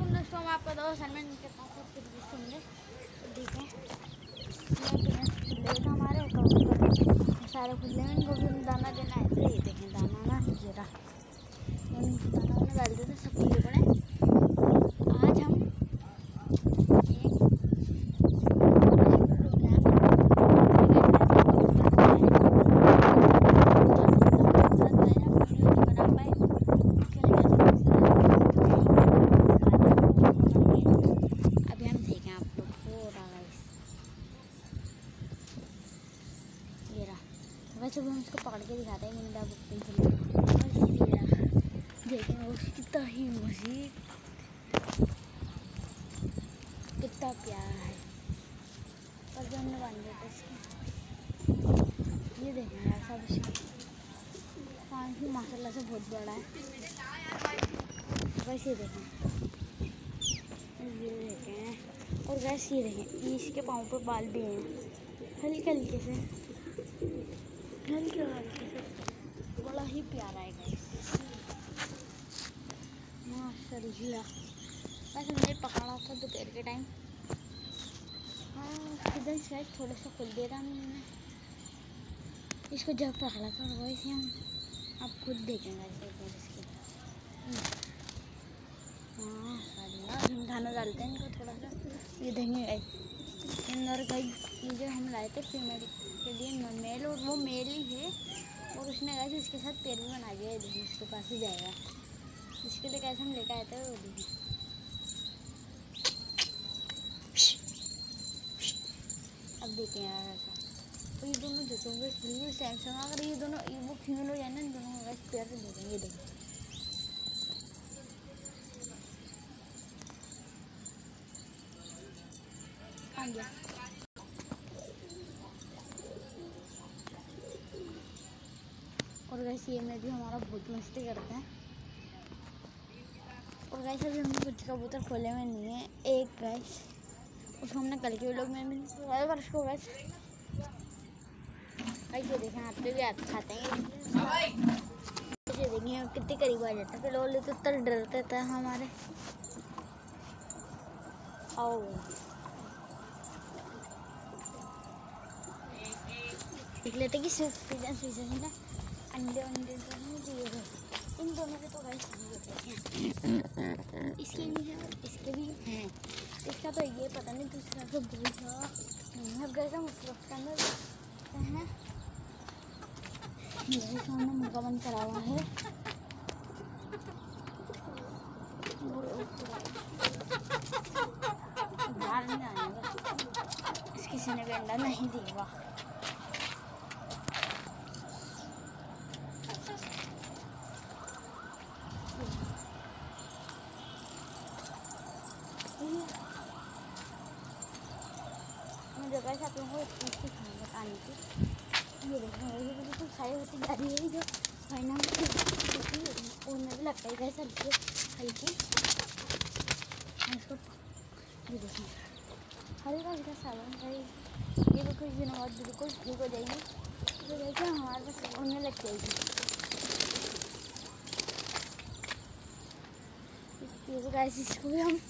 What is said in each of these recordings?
वालेकुम दोस्तों, हम आपका दोस्त असाइनमेंट के पास फिर भी सुन ले देखें हमारे सारे खुले हैं इनको भी दाना देना है तो ये देखें दाना ना गिरा दाना डाल देते सब खुले पड़े आज हम पकड़ के दिखाते हैं, मैंने बुकिंग देखें वो कितना ही मजीद कितना प्यारा है। और जो हमने बाँध था इसके। ये देखें यार सब इसका। पानी माशाल्लाह से बहुत बड़ा है। वैसे देखें। ये देखें। और वैसे ये देखें, इसके पाँव पर बाल भी हैं। हल्के हल्के से। हल्के से बड़ा ही प्यारा है माशाल्लाह. वैसे मैंने पकड़ा था दोपहर के टाइम हाँ इधर शायद थोड़ा सा खुल दे रहा मैंने. इसको जब पकड़ा था और वैसे हम आप खुद देखेंगे इसके. हाँ हम खाना डालते हैं इनको थोड़ा सा. ये देंगे गाइस और गाइस ये जो हम लाए थे, फिर फीमेल के लिए मेल और वो मेल ही है। और उसने कहा इसके साथ पेड़ भी बना दिया देखिए इसके पास ही जाएगा। इसके लिए कैसे हम लेकर आए थे वो देखिए अब देखें यार ऐसा। तो ये दोनों देखोगे बिल्कुल सैमसंग अगर ये दोनों, ये वो फीमेल हो जाए ना दोनों का पेड़ से देखेंगे देखिए आ गया और वैसे ये में भी हमारा बहुत मस्ती करते हैं। और वैसे अभी हमने कुछ कबूतर खोले हुए नहीं है। एक गैस उसको हमने कल के लोग में भी पर उसको गैस ऐसे देखें हाथ पे भी हाथ खाते हैं। ऐसे देखें कितने करीब आ जाता है। लोग तो इतना डरते थे हमारे। आओ। देख लेते कि सीज़न सीज़न है अंडे अंडे दोनों दिए गए इन दोनों के तो गाइस दिए हैं इसके भी हैं इसके भी हैं इसका तो ये पता नहीं दूसरा तो बहुत अब गए हम उसके अंदर हैं मेरे सामने मुर्गा बंद करा हुआ है बाहर नहीं आएगा किसी ने भी अंडा नहीं दिया मुझे कैसे आप लोगों को बताने की ये देखो ये बिल्कुल सारी होती जा रही है जो फाइनल उनमें भी लगता है कैसे हल्की इसको ये देखो हल्का हल्का सावन का ये भी कुछ दिनों बाद बिल्कुल ठीक हो जाएगी तो देखिए हमारे पास उड़ने लग जाएगी ये तो कैसे इसको भी हम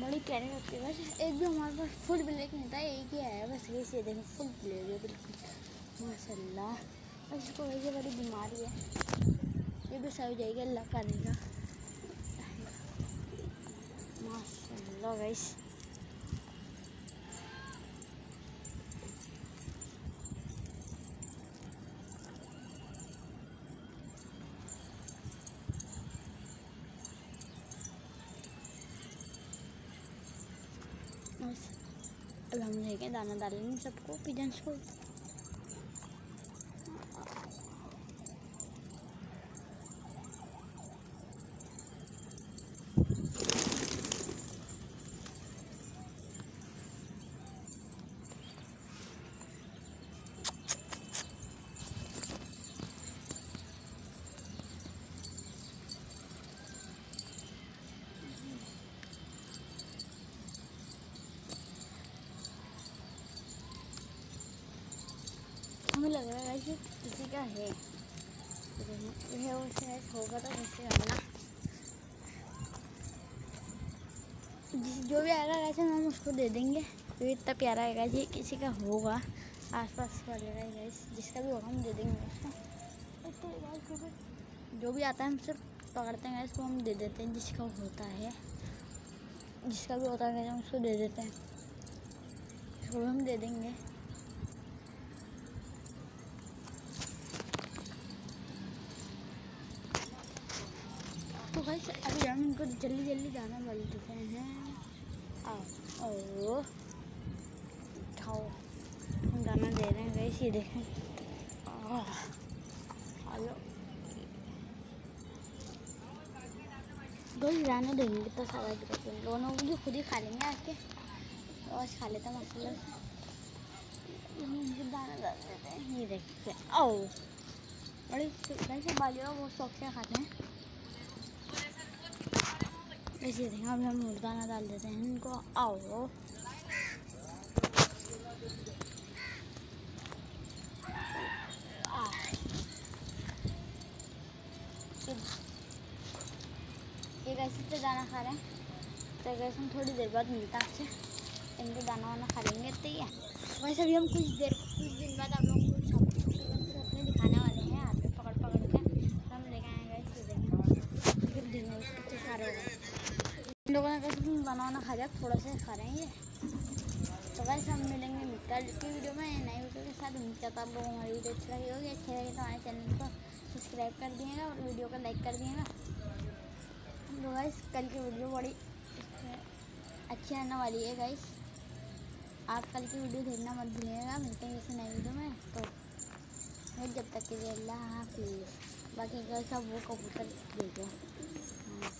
बड़ी प्यारी लगती है, बस एक भी हमारे पास फुल ब्लैक नहीं था, एक ही आया, बस ये से देखें फुल ब्लैक है, बिल्कुल। माशा बस इसको वैसे बड़ी बीमारी है। ये भी सही जाएगी, अल्लाह करेगा माशा वैस हम लेके दाना डालेंगे सबको? पिजन्स को? हमें लग रहा है किसी का है है वो शायद होगा तो कैसे करना जो भी आएगा वैसे हम उसको दे देंगे क्योंकि इतना प्यारा आएगा जी किसी का होगा आसपास वाले का गैस जिसका भी होगा हम दे देंगे उसको जो भी आता है हम सिर्फ़ पकड़ते हैं इसको हम दे देते हैं जिसका होता है जिसका भी होता है हम उसको दे देते हैं इसको भी हम दे देंगे तो भाई अभी हम इनको जल्दी जल्दी जाना बोल देते हैं। आओ। ओ। उठाओ। हम दाना दे रहे हैं वैसे ये देखें हेलो। दो जाने देंगे तो सारा गिर दोनों भी खुद ही खा लेंगे आके और खा लेते हैं से दाना डाल देते हैं। ये देखते हैं ओ बड़ी बालियों बहुत शौक से खाते हैं। ऐसे देखें अभी हम मुर्दाना डाल देते हैं इनको। आओ। ये कैसे तो दाना खा रहे हैं। तो कैसे हम थोड़ी देर बाद मिलता आपसे। इनको दाना वाना खा लेंगे तो ये वैसे भी हम कुछ देर, कुछ दिन बाद आप लोगों को अपने दिखाने वाले हैं हाथ में पकड़ पकड़ के हम लेके आएँगे इस फिर दिन में कितने सारे होंगे इन लोगों ने कैसे दाना वाना खा लिया थोड़ा सा खा रहे हैं ये तो वैसे हम मिलेंगे कल की वीडियो में नई वीडियो के साथ। उम्मीद आप लोगों हमारी वीडियो अच्छी लगी होगी। अच्छी लगी तो हमारे चैनल को सब्सक्राइब कर दिएगा और वीडियो को लाइक कर दिएगा। तो गाइस कल की वीडियो बड़ी अच्छी आने वाली है गाइस आप कल की वीडियो देखना मत भूलिएगा। मिलते हैं किसी नई वीडियो में। तो फिर जब तक के लिए अल्लाह हाफिज़। बाकी सब वो कबूतर देखो। हाँ,